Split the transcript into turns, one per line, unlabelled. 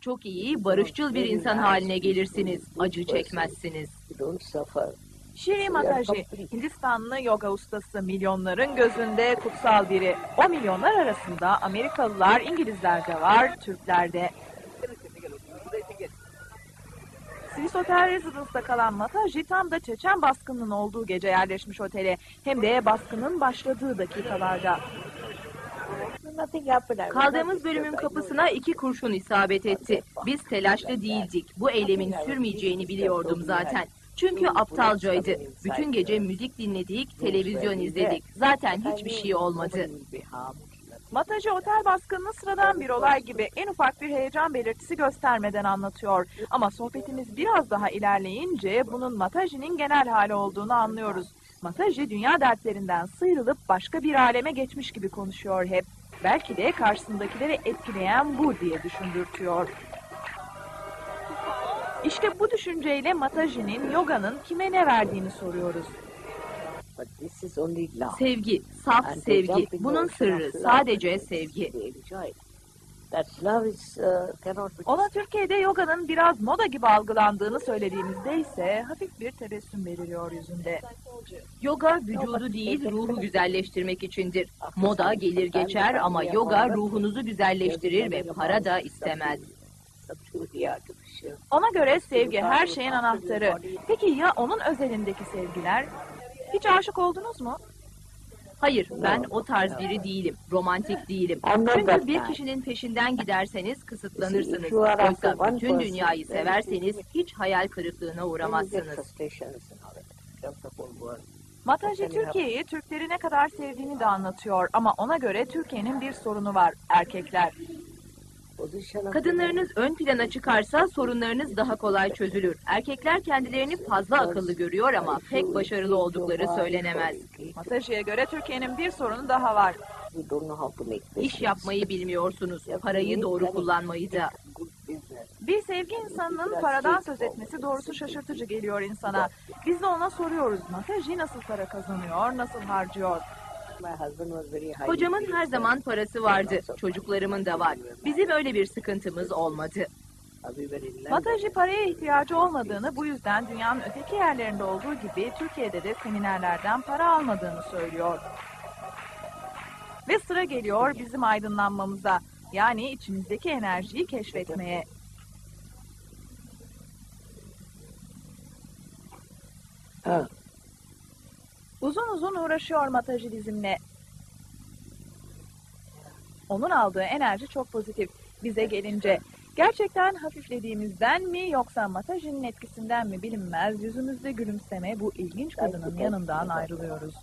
Çok iyi, barışçıl bir insan haline gelirsiniz. Acı çekmezsiniz.
Shri Mataji, Hindistanlı yoga ustası milyonların gözünde kutsal biri. O milyonlar arasında Amerikalılar, İngilizler de var, Türkler de. Swiss Hotel Residence'da kalan Mataji tam da Çeçen baskınının olduğu gece yerleşmiş otele. Hem de baskının başladığı dakikalarda.
Kaldığımız bölümün kapısına iki kurşun isabet etti. Biz telaşlı değildik. Bu eylemin sürmeyeceğini biliyordum zaten. Çünkü aptalcaydı. Bütün gece müzik dinledik, televizyon izledik. Zaten hiçbir şey olmadı.
Mataji otel baskınını sıradan bir olay gibi en ufak bir heyecan belirtisi göstermeden anlatıyor. Ama sohbetimiz biraz daha ilerleyince bunun Mataji'nin genel hali olduğunu anlıyoruz. Mataji dünya dertlerinden sıyrılıp başka bir aleme geçmiş gibi konuşuyor hep. Belki de karşısındakileri etkileyen bu diye düşündürtüyor. İşte bu düşünceyle Mataji'nin yoganın kime ne verdiğini soruyoruz.
Sevgi, saf sevgi. Bunun sırrı sadece sevgi.
That love is uh, cannot be
Ona Türkiye'de yoganın biraz moda gibi algılandığını söylediğimizde ise hafif bir tebessüm beliriyor yüzünde.
Yoga vücudu değil ruhu güzelleştirmek içindir. Moda gelir geçer ama yoga ruhunuzu güzelleştirir ve para da istemez.
Ona göre sevgi her şeyin anahtarı. Peki ya onun özelindeki sevgiler? Hiç aşık oldunuz mu?
Hayır, ben o tarz biri değilim. Romantik değilim. Çünkü bir kişinin peşinden giderseniz kısıtlanırsınız. Oysa bütün dünyayı severseniz hiç hayal kırıklığına uğramazsınız.
Mataji Türkiye'yi Türkleri ne kadar sevdiğini de anlatıyor ama ona göre Türkiye'nin bir sorunu var. Erkekler.
Kadınlarınız ön plana çıkarsa sorunlarınız daha kolay çözülür. Erkekler kendilerini fazla akıllı görüyor ama pek başarılı oldukları söylenemez.
Mataji'ye göre Türkiye'nin bir sorunu daha var.
İş yapmayı bilmiyorsunuz. Parayı doğru kullanmayı da.
Bir sevgi insanının paradan söz etmesi doğrusu şaşırtıcı geliyor insana. Biz de ona soruyoruz. Mataji nasıl para kazanıyor, nasıl harcıyor?
My husband was very high.
Kocamın her zaman parası vardı. Çocuklarımın da var. Bizim öyle bir sıkıntımız olmadı.
Mataji paraya ihtiyacı olmadığını bu yüzden dünyanın öteki yerlerinde olduğu gibi Türkiye'de de seminerlerden para almadığını söylüyor. Ve sıra geliyor bizim aydınlanmamıza. Yani içimizdeki enerjiyi keşfetmeye.
Ha,
Uzun uzun uğraşıyor Mataji bizimle. Onun aldığı enerji çok pozitif. Bize gelince gerçekten hafiflediğimizden mi yoksa Mataji'nin etkisinden mi bilinmez yüzümüzde gülümseme bu ilginç kadının yanından ayrılıyoruz.